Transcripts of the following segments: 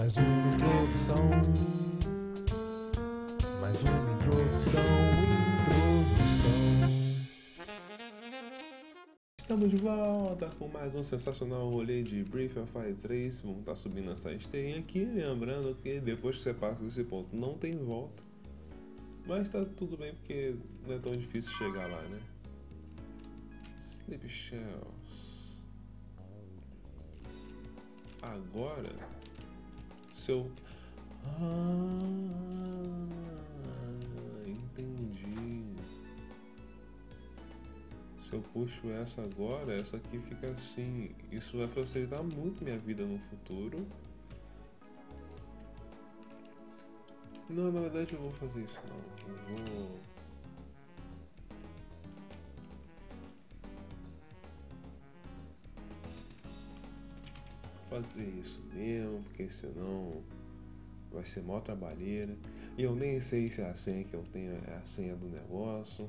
Mais uma introdução. Mais uma introdução. Introdução. Estamos de volta com mais um sensacional rolê de Brief of Fire 3. Vamos estar subindo essa esteirinha aqui. Lembrando que depois que você passa desse ponto não tem volta. Mas tá tudo bem porque não é tão difícil chegar lá, né? Sleep Shells. Agora, se eu. Ah, entendi. Se eu puxo essa agora, essa aqui fica assim. Isso vai facilitar muito minha vida no futuro. Não, na verdade eu vou fazer isso não. Eu vou. Fazer isso mesmo, porque senão vai ser mó trabalheira. E eu nem sei se a senha que eu tenho é a senha do negócio.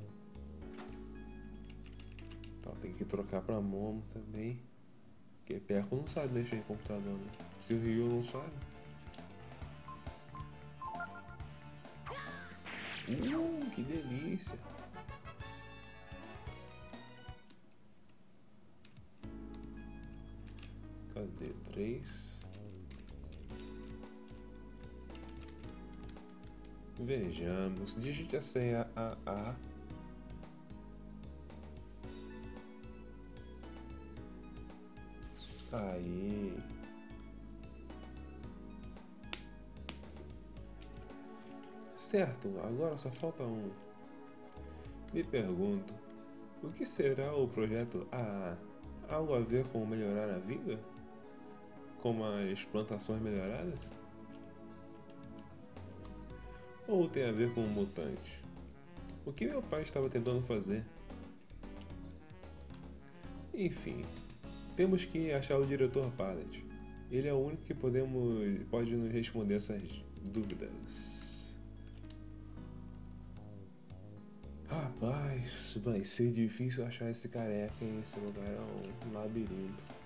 Então tem que trocar pra Momo também. Porque Perco não sabe mexer em computador, né? Se o Ryu não sabe. Uh, que delícia! Cadê? Três. Vejamos. Digite a senha AA. Aí. Certo, agora só falta um. Me pergunto, o que será o projeto AA? Algo a ver com melhorar a vida? Como as plantações melhoradas? Ou tem a ver com o mutante? O que meu pai estava tentando fazer? Enfim, temos que achar o diretor Pallet. Ele é o único que podemos, pode nos responder essas dúvidas. Rapaz, vai ser difícil achar esse careca em esse lugar, é um labirinto.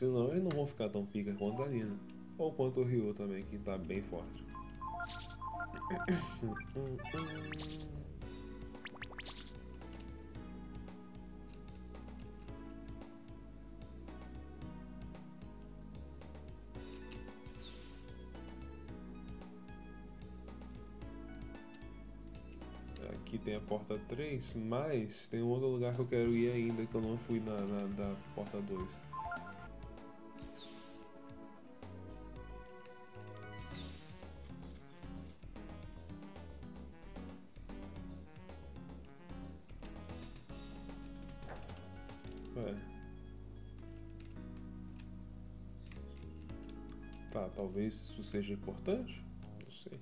Senão eles não vão ficar tão pica quanto a Lina. Ou quanto o Ryu também, que tá bem forte. Aqui tem a porta 3, mas tem um outro lugar que eu quero ir ainda que eu não fui na, na da porta 2. Tá, talvez isso seja importante? Não sei.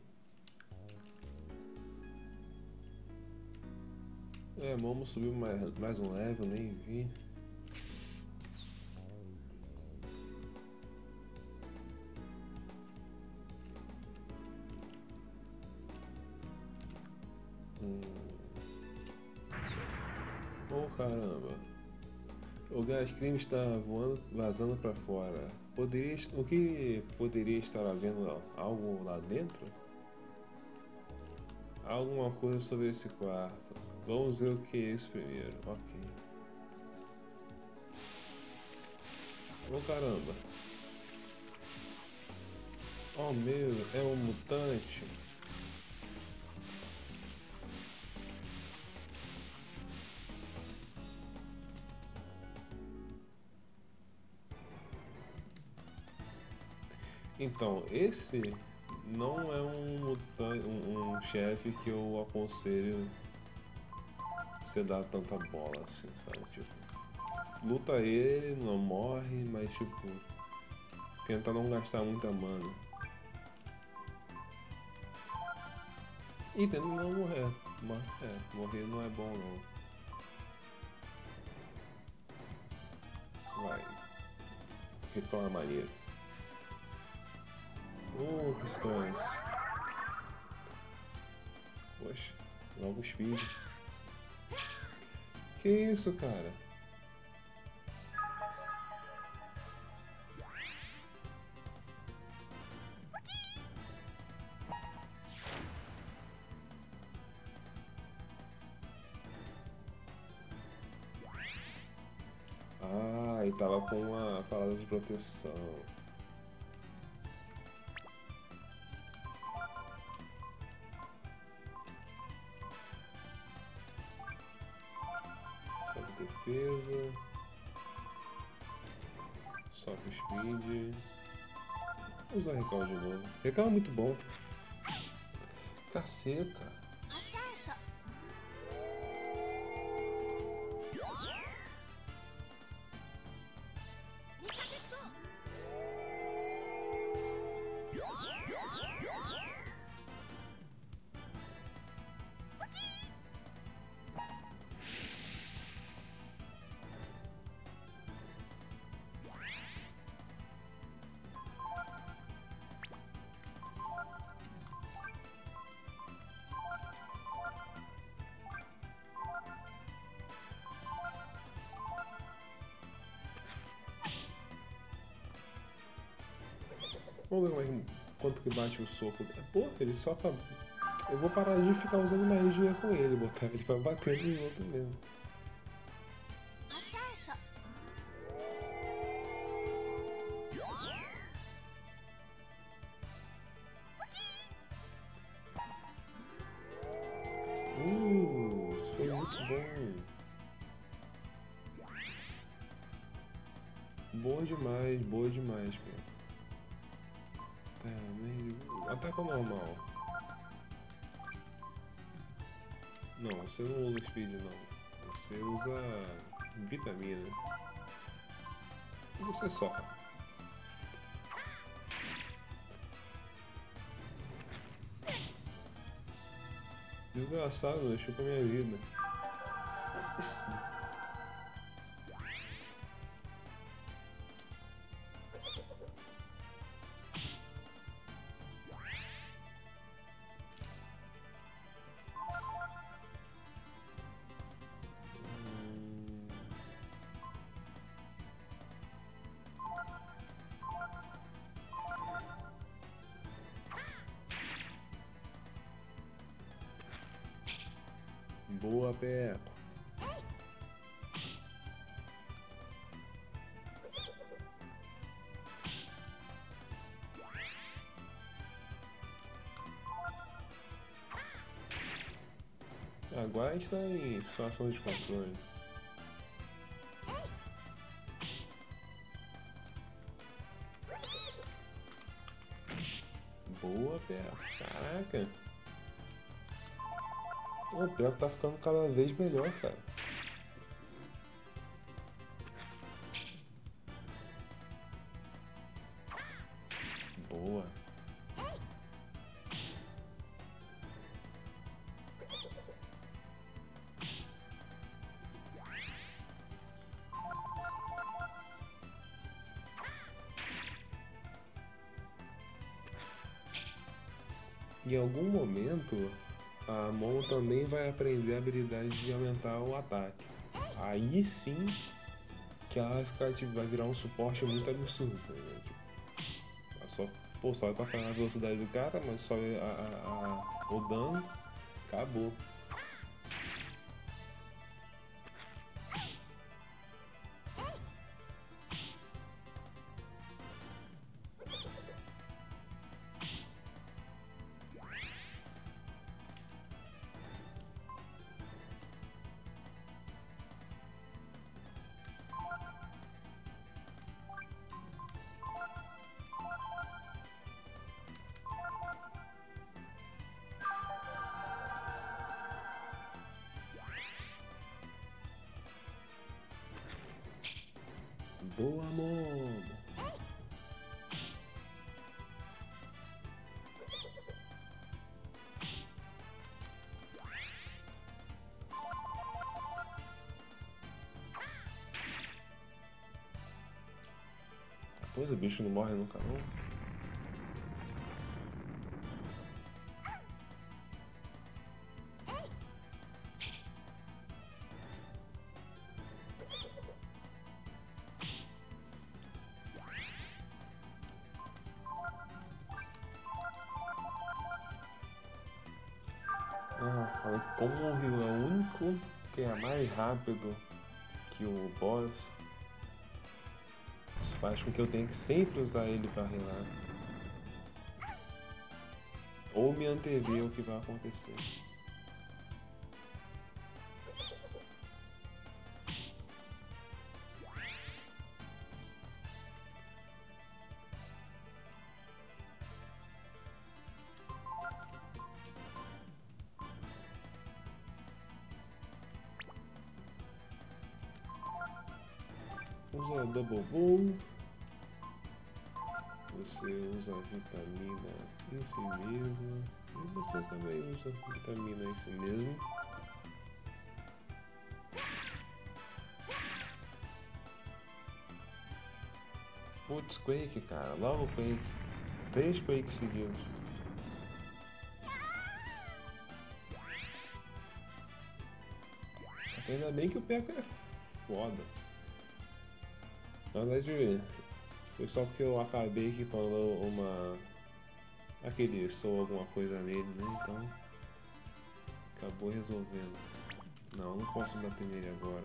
É, vamos subir mais, mais um level, nem vi. Gás crime está voando, vazando para fora. Poderia, o que poderia estar havendo algo lá dentro? Alguma coisa sobre esse quarto. Vamos ver o que é isso primeiro. Ok. Oh caramba. Oh meu, é um mutante. Então, esse não é um, um, um chefe que eu aconselho você dar tanta bola assim, sabe? Tipo, luta ele, não morre, mas tipo, tenta não gastar muita mana. E tenta não morrer. Mas é, morrer não é bom não. Vai. Ritual maneiro. O oh, pistões. Poxa, logo speed. Que isso, cara? Ah, e tava com uma parada de proteção. Defesa. Sobe speed. Vou usar recal de novo. Recal é muito bom. Caceta. Vamos ver mais quanto que bate o soco. Pô, ele só pra... Eu vou parar de ficar usando magia com ele, botar ele pra bater nos outros mesmo. Uh, isso foi muito bom. Boa demais, boa demais, Ataca normal. Não, você não usa speed não. Você usa vitamina. E você soca. Desgraçado, chupa minha vida. Boa, Peco. Agora a gente tá em situação de controle. Boa, Peco. Caraca. O Peco tá ficando cada vez melhor, cara. Boa. Em algum momento, a Mon também vai aprender a habilidade de aumentar o ataque. Aí sim que ela vai, ficar, tipo, vai virar um suporte muito absurdo. Tipo, só, pô, só vai pra a velocidade do cara, mas só a, a- a- o dano, acabou. Boa, Momo! Pois o bicho não morre nunca não. Rápido que o boss, faz com que eu tenha que sempre usar ele para relar. Ou me antever o que vai acontecer. Boom. Você usa vitamina em si mesmo. E você também usa vitamina em si mesmo. Putz, Quake, cara. Logo Quake. Três Quakes seguidos. Ainda bem que o Peco é foda. Na verdade, foi só porque eu acabei equipando uma. aquele sou alguma coisa nele, né? Então. Acabou resolvendo. Não, não posso bater nele agora.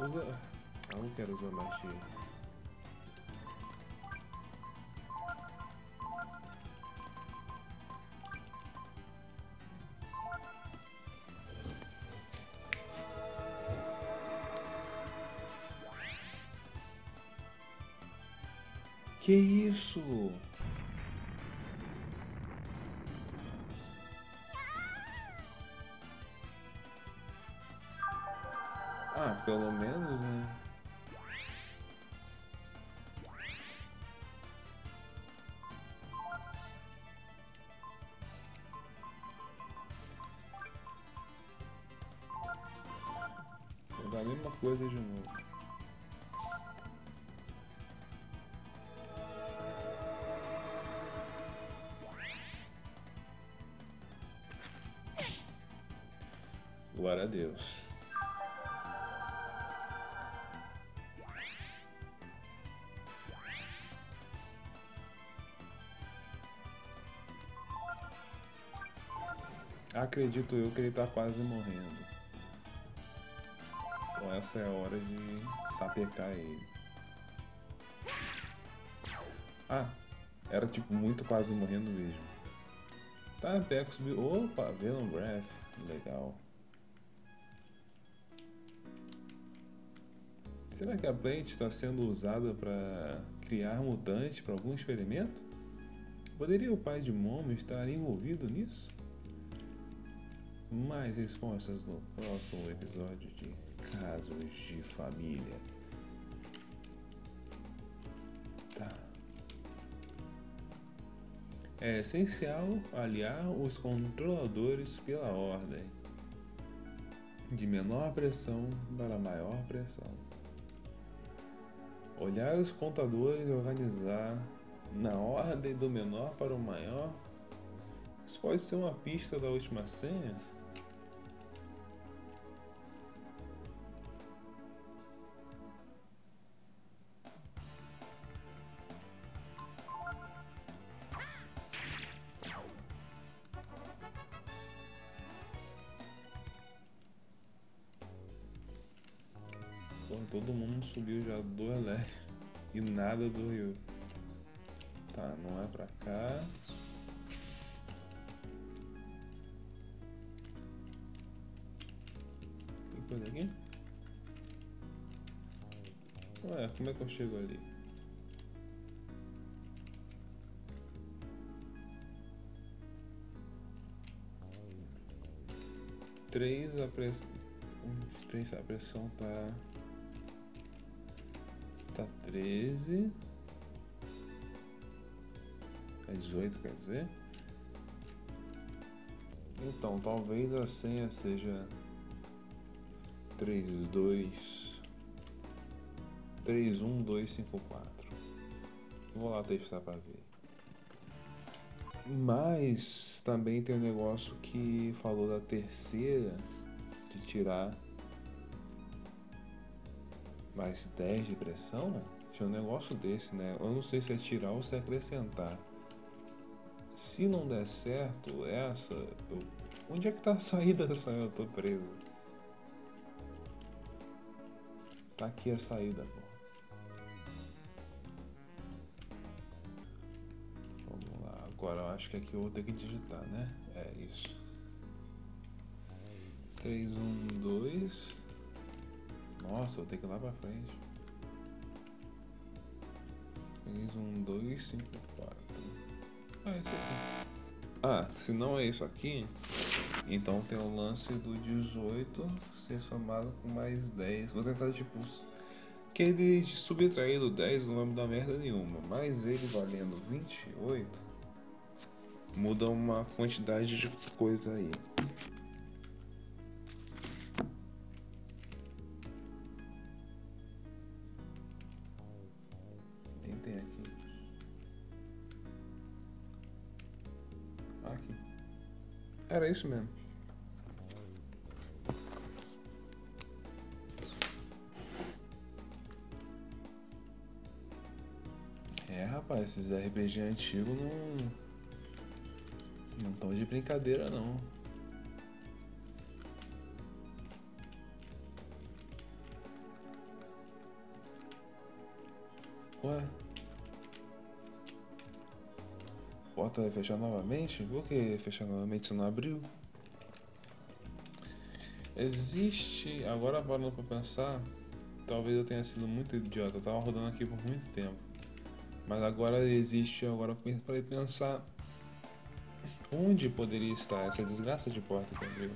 Usa. Ah, não quero usar magia. Que isso? Ah, pelo menos, né? Vou dar a mesma coisa de novo. Deus. Acredito eu que ele tá quase morrendo. Então essa é a hora de sapecar ele. Ah, era tipo muito quase morrendo mesmo. Tá, Peco subiu. Opa, Venom Breath. Legal. Será que a Plant está sendo usada para criar mutantes para algum experimento? Poderia o pai de Momo estar envolvido nisso? Mais respostas no próximo episódio de Casos de Família. Tá. É essencial aliar os controladores pela ordem de menor pressão para maior pressão. Olhar os contadores e organizar na ordem do menor para o maior. Isso pode ser uma pista da última senha? Subiu já do Elé e nada do Rio. Tá, não é pra cá. Tem coisa aqui? Ué, como é que eu chego ali? Três a pressão. Três a pressão tá. Tá 13. É 18, quer dizer? Então, talvez a senha seja 3, 2, 3, 1, 2, 5, 4. Vou lá testar pra ver. Mas também tem um negócio que falou da terceira de tirar mais 10 de pressão, né? Tinha um negócio desse, né? Eu não sei se é tirar ou se é acrescentar. Se não der certo essa, eu... onde é que tá a saída dessa? Eu tô preso. Tá aqui a saída, pô. Vamos lá. Agora eu acho que aqui eu vou ter que digitar, né? É isso. 3, 1, 2. Nossa, eu ter que ir lá pra frente. 3, 1, 2, 5, 4. Ah, isso aqui. Ah, se não é isso aqui, então tem o lance do 18 ser somado com mais 10. Vou tentar, tipo, que ele subtrair do 10 não vai mudar merda nenhuma. Mas ele valendo 28, muda uma quantidade de coisa aí. Era isso mesmo. É, rapaz, esses RPG antigos não. Não estão de brincadeira, não. Ué? Porta vai fechar novamente? Por que fechar novamente se não abriu? Existe. Agora parando pra pensar. Talvez eu tenha sido muito idiota. Eu tava rodando aqui por muito tempo. Mas agora existe. Agora para pensar. Onde poderia estar essa desgraça de porta que abriu?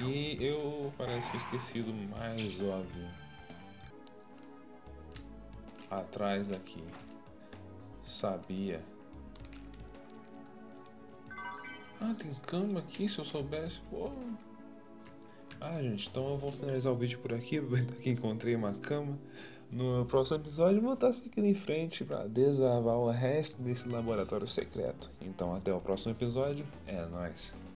E eu parece que esqueci do mais óbvio. Atrás daqui. Sabia. Ah, tem cama aqui, se eu soubesse. Pô. Ah, gente, então eu vou finalizar o vídeo por aqui. Aproveitar que encontrei uma cama. No próximo episódio, vou estar seguindo em frente para desbravar o resto desse laboratório secreto. Então, até o próximo episódio. É nóis.